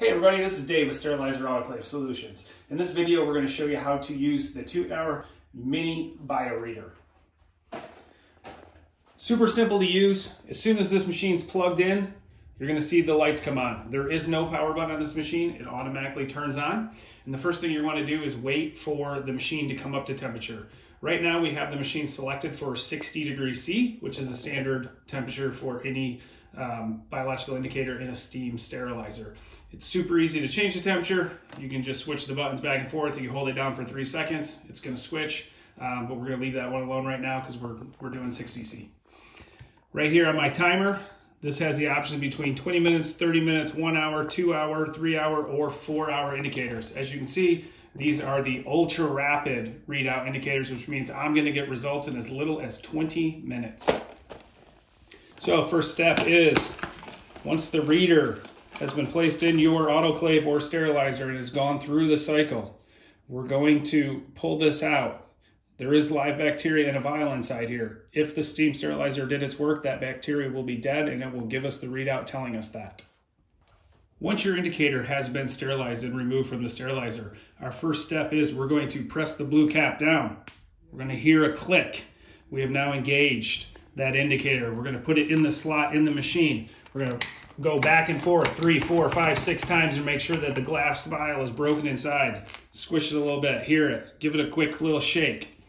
Hey everybody, this is Dave with Sterilizer Autoclave Solutions. In this video, we're going to show you how to use the Tuttnauer Mini Bioreader. Super simple to use. As soon as this machine's plugged in, you're to see the lights come on. There is no power button on this machine. It automatically turns on. And the first thing you want to do is wait for the machine to come up to temperature. Right now we have the machine selected for 60 degrees C, which is the standard temperature for any um, biological indicator in a steam sterilizer. It's super easy to change the temperature. You can just switch the buttons back and forth. You hold it down for three seconds, it's gonna switch, um, but we're gonna leave that one alone right now because we're, we're doing 60C. Right here on my timer, this has the options between 20 minutes, 30 minutes, one hour, two hour, three hour, or four hour indicators. As you can see, these are the ultra rapid readout indicators, which means I'm gonna get results in as little as 20 minutes. So first step is, once the reader has been placed in your autoclave or sterilizer and has gone through the cycle, we're going to pull this out. There is live bacteria in a vial inside here. If the steam sterilizer did its work, that bacteria will be dead and it will give us the readout telling us that. Once your indicator has been sterilized and removed from the sterilizer, our first step is we're going to press the blue cap down. We're going to hear a click. We have now engaged that indicator. We're gonna put it in the slot in the machine. We're gonna go back and forth three, four, five, six times and make sure that the glass vial is broken inside. Squish it a little bit, hear it, give it a quick little shake.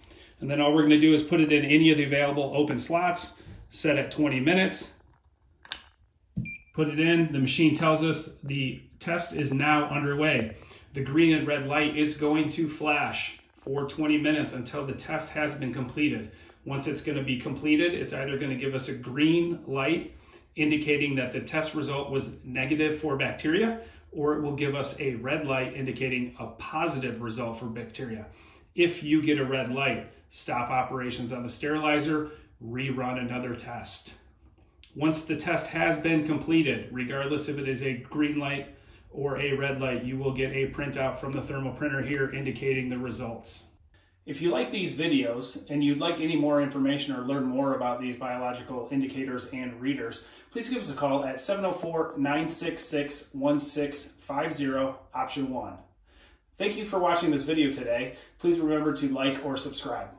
And then all we're gonna do is put it in any of the available open slots, set at 20 minutes, put it in, the machine tells us the test is now underway. The green and red light is going to flash for 20 minutes until the test has been completed. Once it's going to be completed, it's either going to give us a green light indicating that the test result was negative for bacteria, or it will give us a red light indicating a positive result for bacteria. If you get a red light, stop operations on the sterilizer, rerun another test. Once the test has been completed, regardless if it is a green light or a red light, you will get a printout from the thermal printer here indicating the results. If you like these videos and you'd like any more information or learn more about these biological indicators and readers, please give us a call at 704-966-1650, option 1. Thank you for watching this video today. Please remember to like or subscribe.